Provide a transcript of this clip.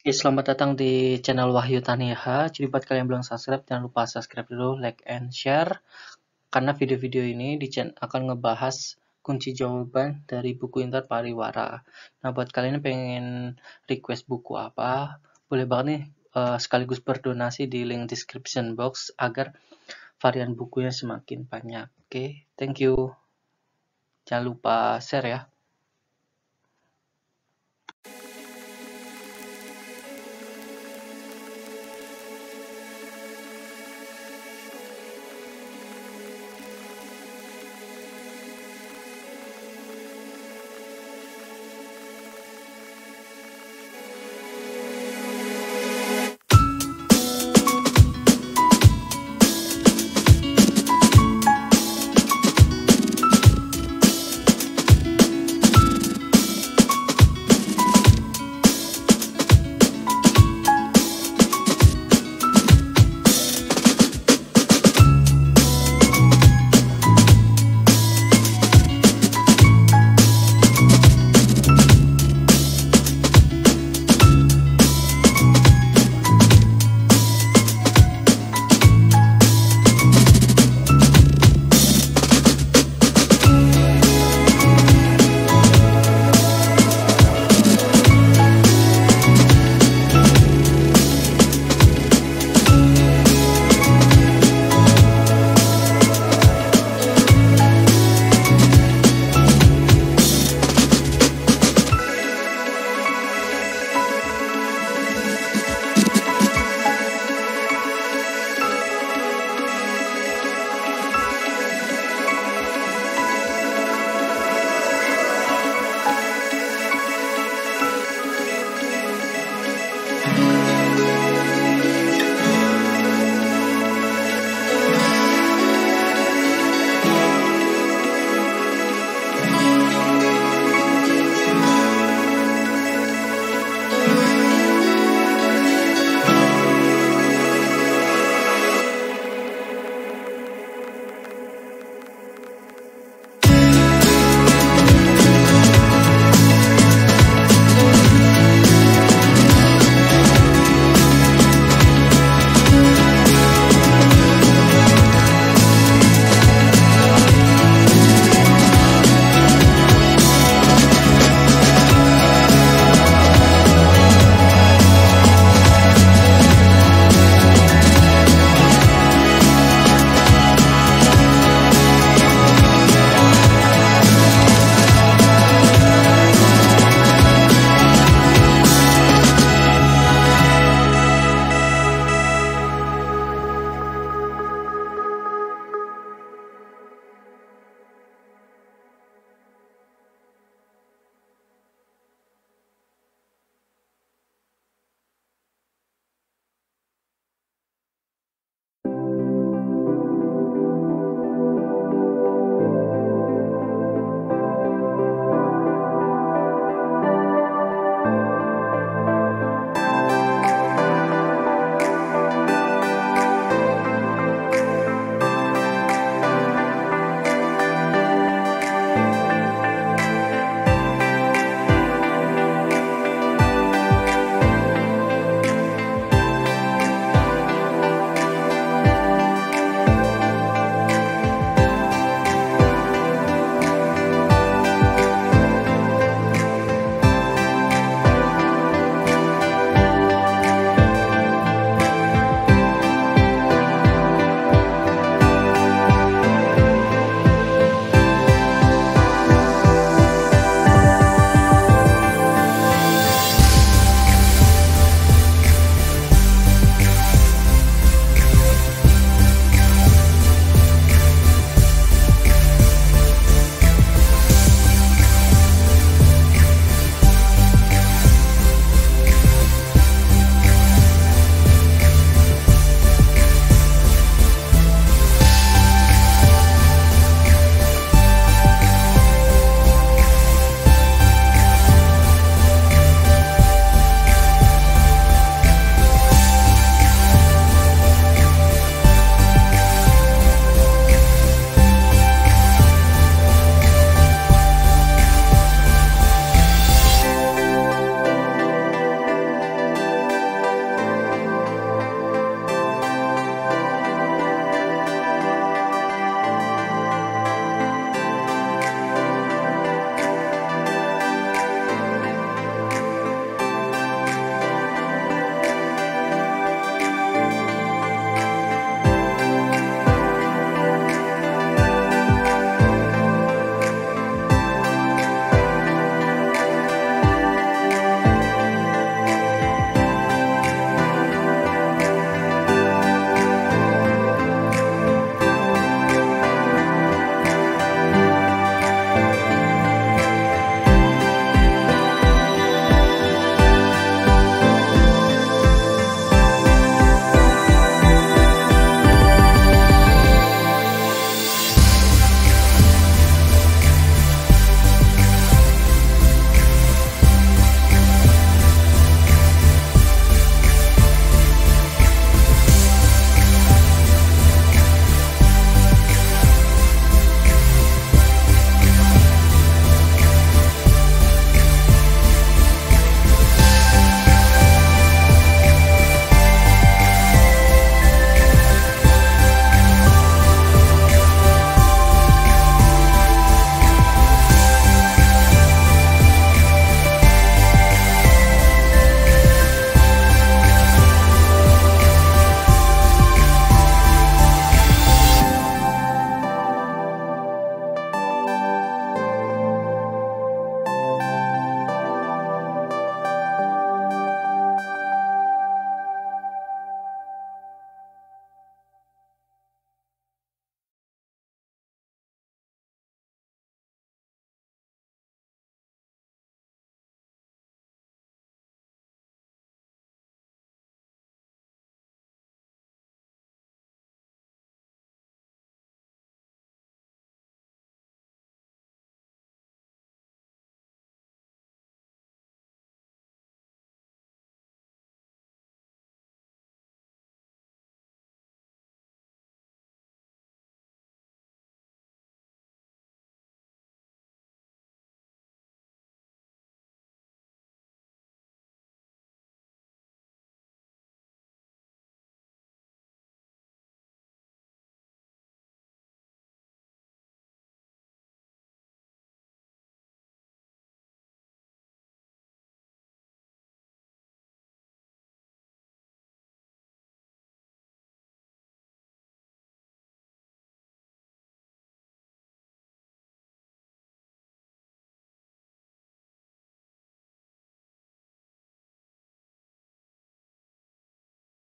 Oke, selamat datang di channel Wahyu Taniha. Jadi buat kalian yang belum subscribe, jangan lupa subscribe dulu, like and share. Karena video-video ini di akan ngebahas kunci jawaban dari buku inter Pariwara. Nah, buat kalian yang pengen request buku apa, boleh banget nih uh, sekaligus berdonasi di link description box agar varian bukunya semakin banyak. Oke, thank you. Jangan lupa share ya.